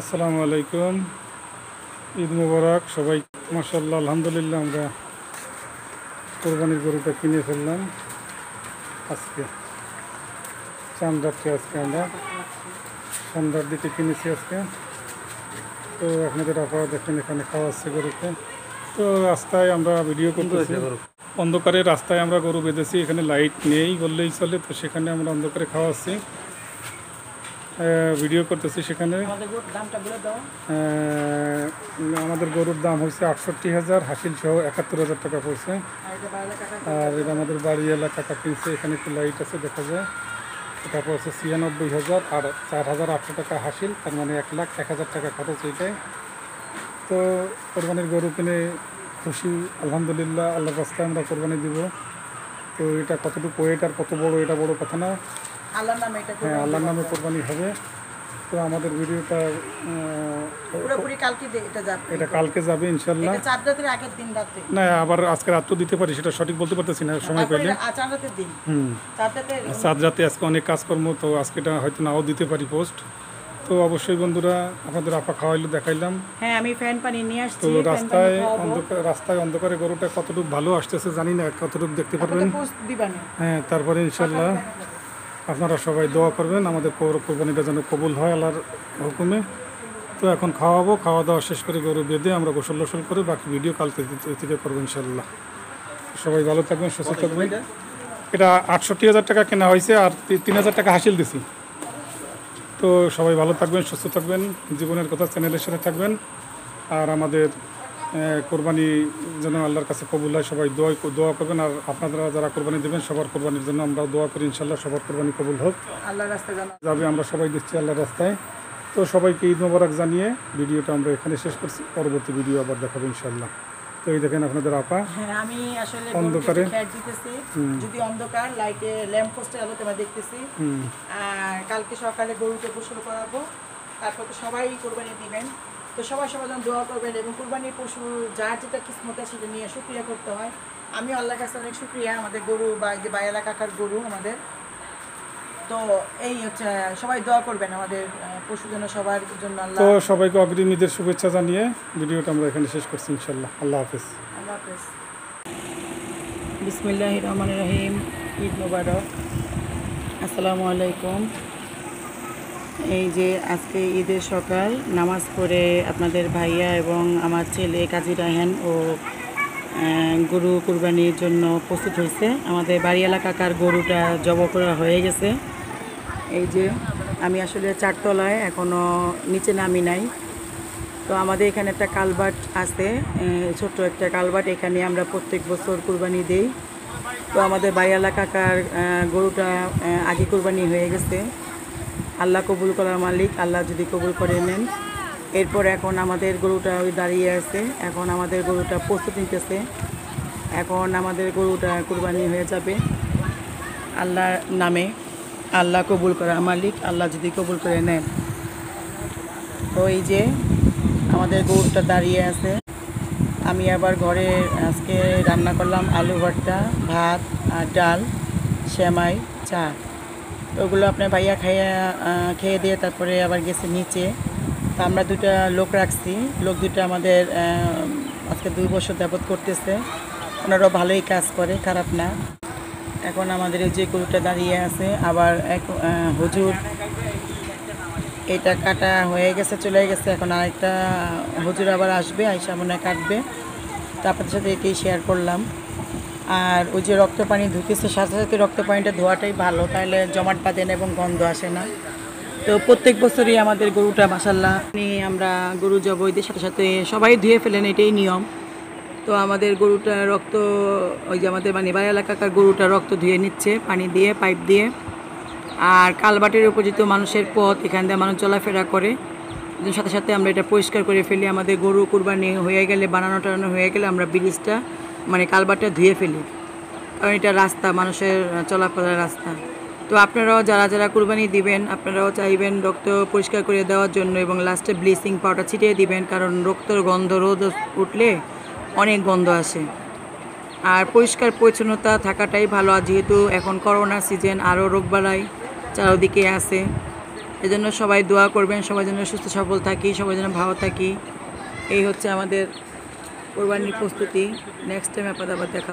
আসসালামু আলাইকুম। ঈদ মুবারক সবাই মাসাল্লাহ আলহামদুলিল্লাহ আমরা কোরবানির গরুটা কিনে ফেললাম। আজকে চাঁদ রাত্রে আজকে আমরা। সন্ধ্যার দিকে কিনেছি আজকে। তো আপনাদের আপাতত দেখেন এখানে খাওয়াচ্ছে গরুকে। তো রাস্তায় আমরা ভিডিও করতেছি। অন্ধকারে রাস্তায় আমরা গরু বেঁধেছি এখানে লাইট নেই বললেই চলে তো সেখানে আমরা অন্ধকারে খাওয়াচ্ছি ভিডিও করতেছি সেখানে। আমাদের গরুর দাম হয়েছে আটষট্টি হাজার হাসিল সহ একাত্তর হাজার টাকা পড়ছে। আর এটা আমাদের বাড়ি এলাকা কিনছে এখানে একটু লাইট আছে, দেখা যায়। এটা পড়ছে ছিয়ানব্বই হাজার আর চার হাজার আটশো টাকা হাসিল, তার মানে এক লাখ এক হাজার টাকা খরচ এইটাই। তো কোরবানির গরু কিনে খুশি, আলহামদুলিল্লাহ, আল্লাহর রাস্তায় আমরা কোরবানি দিব। তো এটা কতটুকু ওয়েট আর কত বড়, এটা বড় কথা না। আল্লাহর নামে এটা হ্যাঁ আল্লাহর নামে কোরবানি হবে। তো আমাদের ভিডিওটা পুরোপুরি কালকে এটা যাবে। এটা কালকে যাবে ইনশাল্লাহ। এটা চার রাতের আগের দিন রাতে। না আবার আজকে রাত্র দিতে পারি সেটা সঠিক বলতে পারতেছি না সময় পেলে চার রাতের দিন। হুম। চার সাত রাতে আজকে অনেক কাজকর্ম তো আজকে এটা হয়তো নাও দিতে পারি পোস্ট। তো অবশ্যই বন্ধুরা আপনাদের আপা খাওয়াইলো দেখাইলাম। হ্যাঁ আমি ফ্যান পানি নিয়ে আসছি তো রাস্তায় অন্ধকার রাস্তায় অন্ধকারে গরুটা কতটুকু ভালো আসতেছে জানি না কতটুকু দেখতে পারবেন। হ্যাঁ তারপরে ইনশাল্লাহ। আপনারা সবাই দোয়া করবেন আমাদের কোর- কোরবানিটা যেন কবুল হয় আল্লাহর হুকুমে। তো এখন খাওয়াবো খাওয়া দাওয়া শেষ করে গরু বেঁধে আমরা গোসল গোসল করে বাকি ভিডিও কালকে থেকে- করব ইনশাল্লাহ সবাই ভালো থাকবেন সুস্থ থাকবেন। এটা? আটষট্টি হাজার টাকা কেনা হয়েছে আর তিন হাজার টাকা হাসিল দিছি। তো সবাই ভালো থাকবেন সুস্থ থাকবেন জীবনের কথা চ্যানেলের সাথে থাকবেন। আর আমাদের কোরবানি যেন আল্লাহর কাছে কবুল হয় সবাই দোয়া দোয়া করবেন। আর আপনারা যারা কোরবানি দেবেন সবার কোরবানির জন্য আমরা দোয়া করি ইনশাল্লাহ সবার কোরবানি কবুল হোক। আল্লাহর রাস্তায় যাবে আমরা সবাই দিচ্ছি আল্লাহর রাস্তায়। তো সবাইকে ঈদ মোবারক জানিয়ে ভিডিওটা আমরা এখানে শেষ করছি। পরবর্তী ভিডিও আবার দেখাবো ইনশাল্লাহ তো এই দেখেন আপনাদের আপা। হ্যাঁ আমি আসলে অন্ধকারে? দিতেছি। যদি অন্ধকার লাইটে ল্যাম্প তোমার দেখতেছি। আর কালকে সকালে গরুকে গোসল করাবো। তারপর তো সবাই কোরবানি দিবেন। তো সবাই সবার জন্য দোয়া করবেন এবং কোরবানির পশু যার যেটা কিসমত আছে সেটা নিয়ে শুক্রিয়া করতে হয়। আমি আল্লাহর কাছে অনেক শুক্রিয়া আমাদের গরু বা যে বায়ালা কাকার গরু আমাদের। তো এই হচ্ছে সবাই দোয়া করবেন আমাদের পশু যেন সবার জন্য আল্লাহ তো সবাইকে অগ্রিম ঈদের শুভেচ্ছা জানিয়ে ভিডিওটা আমরা এখানে শেষ করছি ইনশাল্লাহ আল্লাহ হাফেজ। আল্লাহ হাফেজ। বিসমিল্লাহ রহমান রহিম। ঈদ মুবারক। আসসালামু আলাইকুম। এই যে আজকে ঈদের সকাল, নামাজ পড়ে আপনাদের ভাইয়া এবং আমার ছেলে কাজী রাহেন ও গরু কুরবানির জন্য প্রস্তুত হয়েছে। আমাদের বাড়ি এলাকাকার গরুটা জব করা হয়ে গেছে। এই যে আমি আসলে চারতলায় এখনও নিচে নামি নাই। তো আমাদের এখানে একটা কালবাট আছে ছোট্ট একটা কালবাট, এখানে আমরা প্রত্যেক বছর কুরবানি দেই। তো আমাদের বাড়ি এলাকাকার গরুটা আগে কুরবানি হয়ে গেছে। আল্লাহ কবুল করার মালিক, আল্লাহ যদি কবুল করে নেন। এরপর এখন আমাদের গরুটা ওই দাঁড়িয়ে আছে। এখন আমাদের গরুটা প্রস্তুত নিতেছে। এখন আমাদের গরুটা কুরবানি হয়ে যাবে। আল্লাহর নামে আল্লাহ কবুল করার মালিক, আল্লাহ যদি কবুল করে নেন। তো এই যে আমাদের গরুটা দাঁড়িয়ে আছে। আমি আবার ঘরে আজকে রান্না করলাম আলু ভর্তা, ভাত আর ডাল, সেমাই চা ওগুলো আপনার ভাইয়া খাইয়া খেয়ে দিয়ে তারপরে আবার গেছে নিচে। তো আমরা দুটা লোক রাখছি। লোক দুটো আমাদের আজকে দুই বছর যাবত করতেছে। ওনারাও ভালোই কাজ করে, খারাপ না। এখন আমাদের এই যে গরুটা দাঁড়িয়ে আছে, আবার এক হুজুর এটা কাটা হয়ে গেছে, চলে গেছে। এখন আরেকটা হুজুর আবার আসবে, আইসা মনে কাটবে। তো সাথে এটাই শেয়ার করলাম। আর ওই যে রক্ত পানি ধুতেছে সাথে সাথে রক্ত পানিটা ধোয়াটাই ভালো তাহলে জমাট বাঁধে না এবং গন্ধ আসে না। তো প্রত্যেক বছরই আমাদের গরুটা মাসাল্লাহ নিয়ে আমরা গরু জবইদের সাথে সাথে সবাই ধুয়ে ফেলেন, এটাই নিয়ম। তো আমাদের গরুটা রক্ত, ওই যে আমাদের মানে বাড়ি এলাকাকার গরুটা রক্ত ধুয়ে নিচ্ছে, পানি দিয়ে, পাইপ দিয়ে। আর কালবাটের উপযুক্ত মানুষের পথ, এখান দিয়ে মানুষ চলাফেরা করে। সাথে সাথে আমরা এটা পরিষ্কার করে ফেলি, আমাদের গরু কুরবানি হয়ে গেলে বানানো টানানো হয়ে গেলে আমরা ব্রিজটা মানে কালবারটা ধুয়ে ফেলি। কারণ এটা রাস্তা, মানুষের চলাফেরার রাস্তা। তো আপনারাও যারা যারা কুরবানি দিবেন, আপনারাও চাইবেন রক্ত পরিষ্কার করে দেওয়ার জন্য এবং লাস্টে ব্লিচিং পাউডার ছিটিয়ে দিবেন, কারণ রক্তের গন্ধ রোদ উঠলে অনেক গন্ধ আসে। আর পরিষ্কার পরিচ্ছন্নতা থাকাটাই ভালো, আর যেহেতু এখন করোনা সিজন আরও রোগবালাই চারদিকে আছে। এই জন্য সবাই দোয়া করবেন, সবাই যেন সুস্থ সবল থাকি, সবাই যেন ভালো থাকি। এই হচ্ছে আমাদের কোরবানির প্রস্তুতি। নেক্সট টাইম আপনাদের আবার দেখা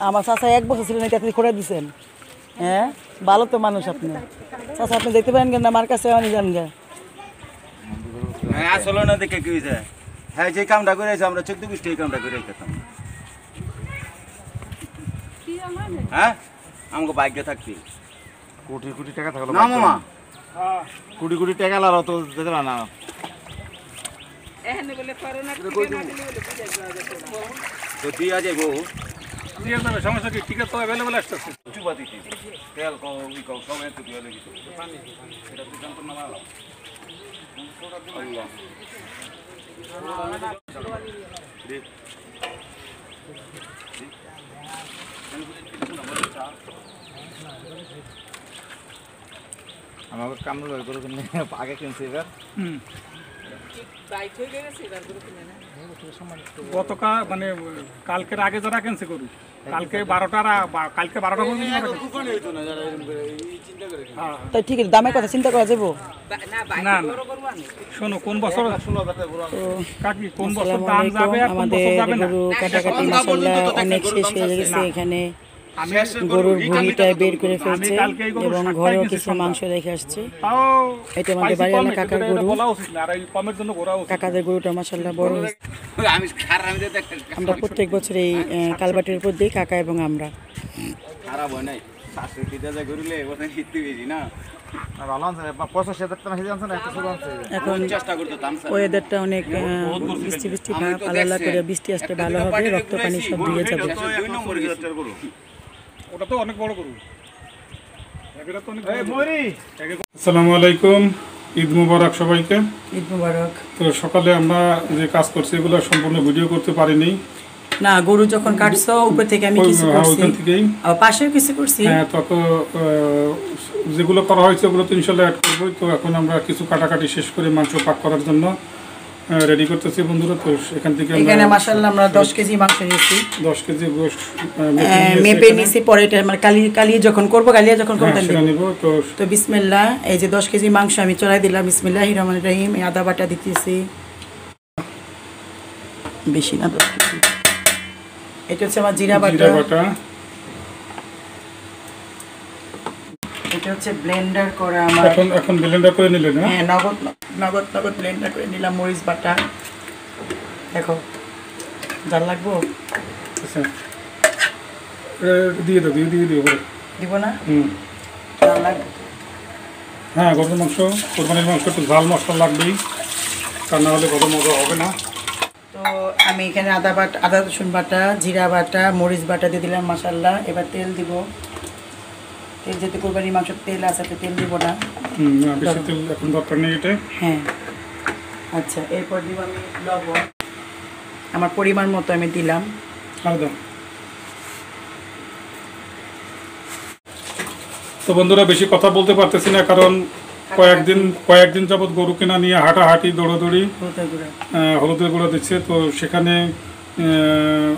আমার চাচা এক বছর ছিলেন এটা আপনি করে দিচ্ছেন হ্যাঁ? ভালো তো মানুষ আপনি। চাচা আপনি দেখতে পারেন কেন? আমার কাছে আনি জান গে হ্যাঁ আসলে না দেখে কি হয়েছে? হ্যাঁ যে কামটা করে আমরা চোদ্দ গোষ্ঠী এই কামটা করে খেতাম। হ্যাঁ? আমাকে ভাগ্য থাকতি কোটি কোটি টাকা থাকল না মামা। কোটি কোটি টাকা লাগাও তো যেতে না। তো দিয়া যাইব। সমস্যা কি টিকিট তো অ্যাভেলেবেল আসতেছে। তেল কও ই কও সব একটু দিয়ে লেগে এটা তো জানতো না ভালো দেখ। আমাকে কামড় লয় করে কিনে আগে কিনছি এবার গতকাল মানে কালকের আগে যারা করু কালকে বারোটার কালকে বারোটা হ্যাঁ, তাই ঠিক আছে দামের কথা চিন্তা করা যাব না না শোনো কোন বছর কাকি কোন বছর দাম যাবে আর কোন বছর যাবে না কাটাকাটি মাসাল্লাহ অনেক শেষ হয়ে গেছে এখানে গরুর ভুঁড়িটা বের করে ফেলছে এবং ঘরেও কিছু মাংস রেখে আসছে। এটা আমাদের কাকার গরু। কাকাদের গরুটা মাসাল্লাহ বড় আমরা প্রত্যেক বছর এই কালবাটির উপর দিই কাকা এবং আমরা। খারাপ হয় নাই। ওয়েদারটা অনেক বৃষ্টি বৃষ্টি করে বৃষ্টি আসতে ভালো হবে রক্ত পানি সব ধুয়ে যাবে। ওটা তো অনেক বড় গরু। আসসালামু আলাইকুম ঈদ মুবারক সবাইকে। ঈদ মুবারক। তো সকালে আমরা যে কাজ করছি এগুলো সম্পূর্ণ ভিডিও করতে পারিনি। না গরু যখন কাটছো উপর থেকে আমি কিছু হ্যাঁ, করছি। থেকেই। পাশেও কিছু করছি। হ্যাঁ আহ, যেগুলো করা হয়েছে ওগুলো তো ইনশাল্লাহ অ্যাড করব তো এখন আমরা কিছু কাটাকাটি শেষ করে মাংস পাক করার জন্য রেডি করতেছি বন্ধুরা তো এখান থেকে এখানে আমরা মাসাল্লাহ আমরা দশ কেজি মাংস নিয়েছি। দশ কেজি গোষ্ঠ আহ, মেপে নিয়েছি পরে এটা মানে কালি কালি যখন করব কালিয়া যখন করব তখন নিব তো তো বিসমিল্লা এই যে দশ কেজি মাংস আমি চড়াই দিলাম বিসমিল্লাহ রহমান রহিম এই আদা বাটা দিতেছি। বেশি না দশ কেজি। এটা হচ্ছে আমার জিরা বাটা। জিরা বাটা। এটা হচ্ছে ব্লেন্ডার করা আমার এখন এখন ব্লেন্ডার করে নিলেন না? হ্যাঁ নগদ নগদ নগদ ব্লেন্ডার করে নিলাম মরিচ বাটা। দেখো জাল লাগবো? আচ্ছা। দিয়ে দাও দিয়ে দিয়ে দিও দিব না? হুম। জাল লাগবে? হ্যাঁ গরুর মাংস কোরবানির মাংস একটু ঝাল মশলা লাগবেই। তা না হলে গরম মজা হবে না। তো আমি এখানে আদা বাটা আদা রসুন বাটা জিরা বাটা মরিচ বাটা দিয়ে দিলাম মশাল্লা এবার তেল দিব। তেল যেহেতু কোরবানির মাংস তেল আছে তেল দিব না। এখন দরকার নেই এটা হ্যাঁ। আচ্ছা এরপর দিব আমি লবণ। আমার পরিমাণ মতো আমি দিলাম। তো বন্ধুরা বেশি কথা বলতে পারতেছি না কারণ কয়েকদিন কয়েকদিন যাবৎ গরু কেনা নিয়ে হাঁটাহাঁটি দৌড়াদৌড়ি হলুদের গুঁড়া দিচ্ছে তো সেখানে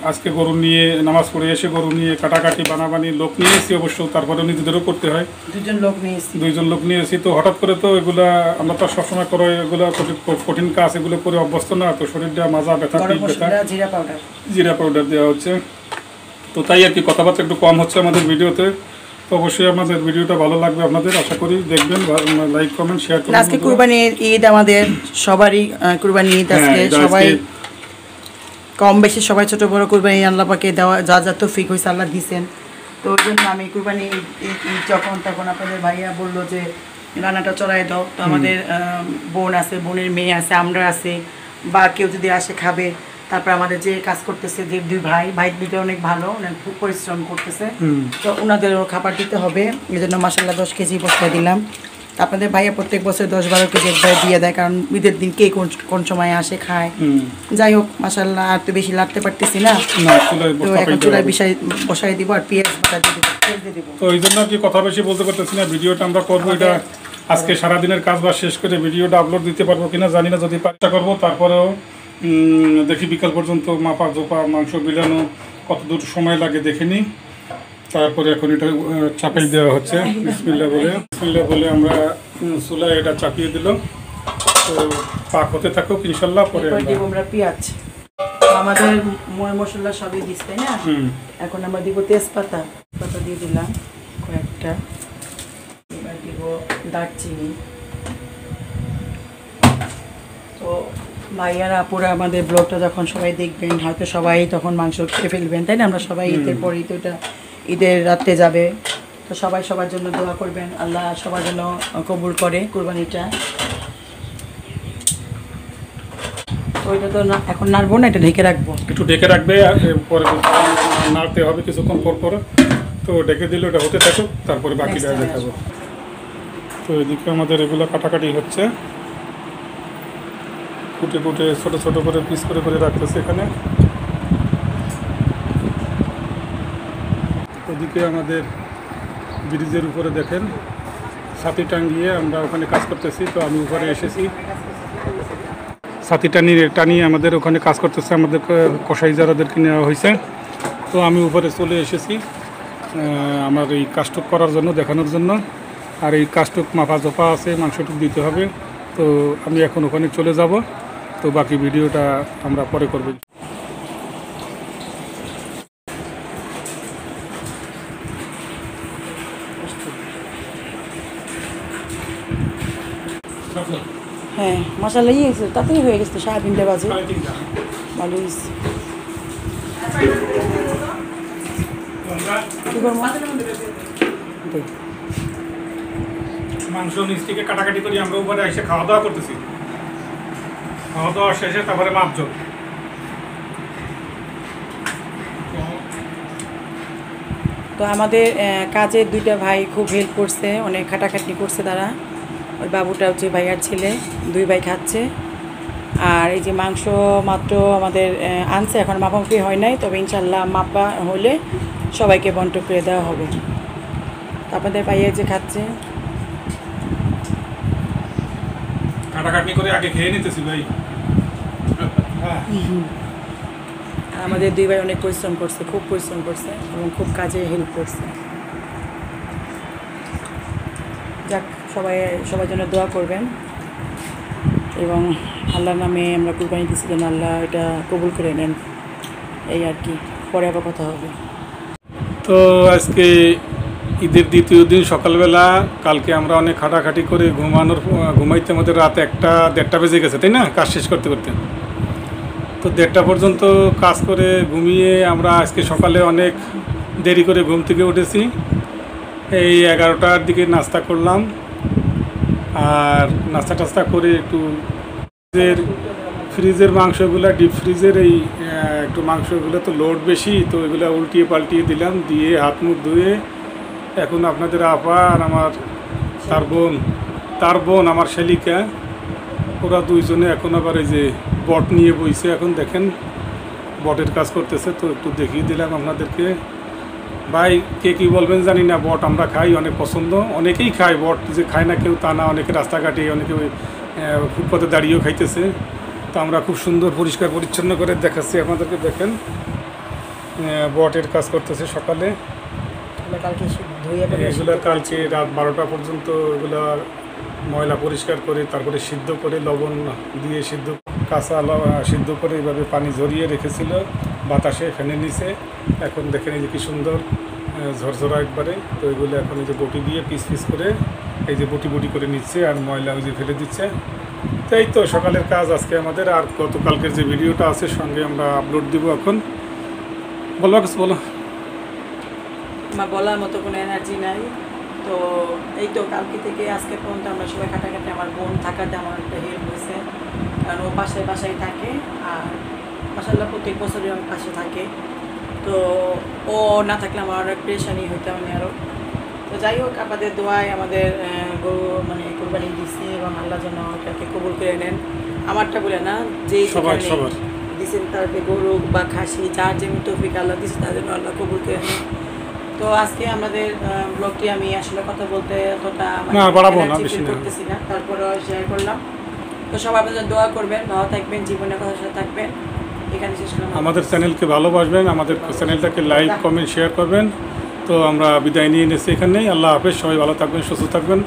আজকে গরু নিয়ে নামাজ পড়ে এসে গরু নিয়ে কাটাকাটি বানাবানি লোক নিয়ে এসেছি অবশ্য তারপরে নিজেদেরও করতে হয়। দুজন লোক নিয়েছি দুইজন লোক নিয়ে এসেছি তো হঠাৎ করে তো এগুলা আমরা তো সবসময় করে এগুলো কঠিন- কঠিন কাজ এগুলো করে অভ্যস্ত না তো শরীরটা মাজা ব্যথা ব্যথা। জিরা পাউডার জিরা পাউডার দেওয়া হচ্ছে। তো তাই আর কি কথাবার্তা একটু কম হচ্ছে আমাদের ভিডিওতে। তো অবশ্যই আমাদের ভিডিওটা ভালো লাগবে আপনাদের আশা করি দেখবেন লাইক কমেন্ট শেয়ার করবেন আজকে কুরবানির ঈদ আমাদের সবারই আহ, কুরবানি ঈদ হ্যাঁ, আজকে সবাই আজকে- কম বেশি সবাই ছোট বড় কুরবানি আল্লাহ পাকে দেওয়া যা যা তৌফিক হয়েছে আল্লাহ দিয়েছেন তো ওই জন্য আমি কুরবানি যখন তখন আপনাদের ভাইয়া বলল যে রান্নাটা চড়াই দাও। তো আমাদের বোন আছে বোনের মেয়ে আছে আমরা আছে। বা কেউ যদি আসে খাবে তারপর আমাদের যে কাজ করতেছে যে দুই ভাই ভাই দুটো অনেক ভালো অনেক খুব পরিশ্রম করতেছে। তো ওনাদেরও খাবার দিতে হবে। এই জন্য মাসাল্লাহ দশ কেজি বস্তা দিলাম। তো আপনাদের ভাইয়া প্রত্যেক বছর দশ বারো কেজি একবার দিয়ে দেয় কারণ ঈদের দিন কে কোন কোন সময় আসে খায়। যাই হোক মাসাল্লাহ আর তো বেশি লাগতে পারতেছি না। তো এখন চুলায় বিষয় বসাই দিব আর পেঁয়াজ বাটা দিয়ে দিব তো এই জন্য কি কথা বেশি বলতে পারতেছি না ভিডিওটা আমরা করব এটা। আজকে সারাদিনের কাজ বা শেষ করে ভিডিওটা আপলোড দিতে পারব কিনা জানি না যদি চেষ্টা করব। তারপরেও দেখি বিকাল পর্যন্ত মাপা জোপা মাংস বিলানো কতদূর সময় লাগে দেখে নিই। তারপরে এখন এটা চাপিয়ে দেওয়া হচ্ছে। বিসমিল্লা বলে। বিসমিল্লা বলে আমরা চুলায় এটা চাপিয়ে দিলাম। তো পাক হতে থাকুক ইনশাল্লাহ পরে আমরা পেঁয়াজ। আমাদের ময় মশলা সবই দিস তাই না? এখন আমরা দিব তেজপাতা। পাতা দিয়ে দিলাম কয়েকটা। এবার দিব দারচিনি। তো ভাইয়ারা আপুরা আমাদের ব্লগটা যখন সবাই দেখবেন হয়তো সবাই তখন মাংস খেয়ে ফেলবেন তাই না? আমরা সবাই ঈদের পরেই তো এটা ঈদের রাত্রে যাবে। তো সবাই সবার জন্য দোয়া করবেন। আল্লাহ সবার জন্য কবুল করে কোরবানিটা। তো এটা তো এখন নাড়বো না এটা ঢেকে রাখব? একটু ডেকে রাখবে আর পরে নাড়তে হবে কিছুক্ষণ পর পর তো ডেকে দিলে ওটা হতে থাকুক তারপরে বাকিটা দেখাবো। তো এদিকে আমাদের এগুলো কাটাকাটি হচ্ছে। কুটে কুটে ছোট ছোট করে পিস করে করে রাখতেছে এখানে। ওদিকে আমাদের ব্রিজের উপরে দেখেন ছাতি টাঙ্গিয়ে আমরা ওখানে কাজ করতেছি, তো আমি উপরে এসেছি। ছাতি টানিয়ে টানিয়ে আমাদের ওখানে কাজ করতেছে আমাদের ক- কসাই যারাদেরকে নেওয়া হয়েছে। তো আমি উপরে চলে এসেছি আমার এই কাজটুক করার জন্য, দেখানোর জন্য। আর এই কাজটুক মাফা জোপা আছে, মাংসটুক দিতে হবে। তো আমি এখন ওখানে চলে যাব। তো বাকি ভিডিওটা আমরা পরে করব হ্যাঁ মশালা ইয়ে গেছে তাতেই হয়ে গেছে সাড়ে তিনটে। বাজে ভালো হয়েছে। কি করব মাংস নিচ থেকে কাটাকাটি করি আমরা উপরে এসে খাওয়া দাওয়া করতেছি। খাওয়া দাওয়া শেষে তারপরে মাপজোক তো আমাদের কাজের দুইটা ভাই খুব হেল্প করছে অনেক খাটাখাটনি করছে তারা। ওই বাবুটা হচ্ছে ভাইয়ার ছেলে দুই ভাই খাচ্ছে। আর এই যে মাংস মাত্র আমাদের আনছে এখন মাপামাপি হয় নাই তবে ইনশাল্লাহ মাপা হলে সবাইকে বন্ট করে দেওয়া হবে। আপনাদের ভাইয়া যে খাচ্ছে। কাটাকাটি করে আগে খেয়ে নিতেছি ভাই। আমাদের দুই ভাই অনেক পরিশ্রম করছে খুব পরিশ্রম করছে এবং খুব কাজে হেল্প করছে। যাক। সবাই, সবার জন্য দোয়া করবেন। এবং আল্লাহর নামে আমরা কুরবানি দিচ্ছি যেন আল্লাহ এটা কবুল করে নেন। এই আর কি, পরে আবার কথা হবে। তো আজকে ঈদের দ্বিতীয় দিন সকালবেলা, কালকে আমরা অনেক খাটাখাটি করে ঘুমানোর, ঘুমাইতে আমাদের রাত একটা, দেড়টা বেজে গেছে, তাই না? কাজ শেষ করতে করতে। তো দেড়টা পর্যন্ত কাজ করে ঘুমিয়ে আমরা আজকে সকালে অনেক দেরি করে ঘুম থেকে উঠেছি। এই এগারোটার দিকে নাস্তা করলাম। আর নাস্তা টাস্তা করে একটু ফ্রিজের ফ্রিজের মাংসগুলো ডিপ ফ্রিজের এই একটু মাংসগুলো তো লোড বেশি, তো এগুলো উল্টিয়ে পাল্টিয়ে দিলাম, দিয়ে হাত মুখ ধুয়ে এখন আপনাদের আপা আর আমার তার বোন তার বোন আমার শালিকা, ওরা দুইজনে এখন আবার এই যে বট নিয়ে বইছে, এখন দেখেন বটের কাজ করতেছে, তো একটু দেখিয়ে দিলাম আপনাদেরকে। ভাই কে কী বলবেন জানি না বট আমরা খাই অনেক পছন্দ। অনেকেই খায় বট যে খায় না কেউ তা না অনেকে রাস্তাঘাটে অনেকে ফুটপাতে দাঁড়িয়েও খাইতেছে। তো আমরা খুব সুন্দর পরিষ্কার পরিচ্ছন্ন করে দেখাচ্ছি আপনাদেরকে দেখেন। বটের কাজ করতেছে সকালে। এগুলো কালকে রাত বারোটা পর্যন্ত এগুলা ময়লা পরিষ্কার করে তারপরে সিদ্ধ করে লবণ দিয়ে সিদ্ধ কাঁচা সিদ্ধ করে এইভাবে পানি ঝরিয়ে রেখেছিল। বাতাসে ফেনে নিছে। এখন দেখেন এই যে কি সুন্দর ঝরঝরা একবারে। তো এগুলো এখন এই যে বটি দিয়ে পিস পিস করে এই যে বটি বটি করে নিচ্ছে আর ময়লা ওই যে ফেলে দিচ্ছে। তো এই তো সকালের কাজ আজকে আমাদের। আর গতকালকের যে ভিডিওটা আছে সঙ্গে আমরা আপলোড দিব এখন। বলো বলো। আমার বলার মতো কোনো এনার্জি নাই। তো এই তো কালকে থেকে আজকে পর্যন্ত আমরা সবাই কাটাকাটি আমার বোন থাকাতে আমার একটা হেল্প হয়েছে। কারণ ও বাসায় বাসায় থাকে আর মাসাল্লাহ প্রত্যেক বছরই আমার পাশে থাকে। তো ও না থাকলে আমার অনেক পেরেশানি হইতে আমি আরও তো যাই হোক আপনাদের দোয়ায় আমাদের গরু মানে কোরবানি দিচ্ছি এবং আল্লাহ যেন ওটাকে কবুল করে নেন। আমারটা বলে না যে সবার, সবার। দিচ্ছেন তারপরে গরু বা খাসি যার যেমন তৌফিক আল্লাহ দিচ্ছে তার জন্য আল্লাহ কবুল করে নেন। তো আজকে আমাদের ব্লগটি আমি আসলে কথা বলতে অতটা মানে। করতেছি না। তারপরে শেয়ার করলাম। তো সবাই আপনাদের দোয়া করবেন ভালো থাকবেন জীবনের কথা থাকবেন। আমাদের চ্যানেলকে ভালোবাসবেন, আমাদের চ্যানেলটাকে লাইক কমেন্ট শেয়ার করবেন। তো আমরা বিদায় নিয়ে নিচ্ছি এখানে আল্লাহ হাফেজ, সবাই ভালো থাকবেন, সুস্থ থাকবেন।